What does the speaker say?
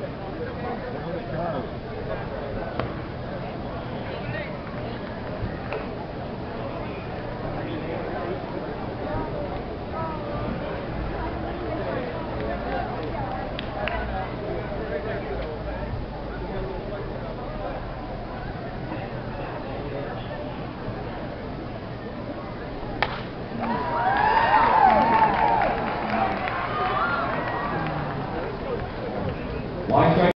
Thank you. Why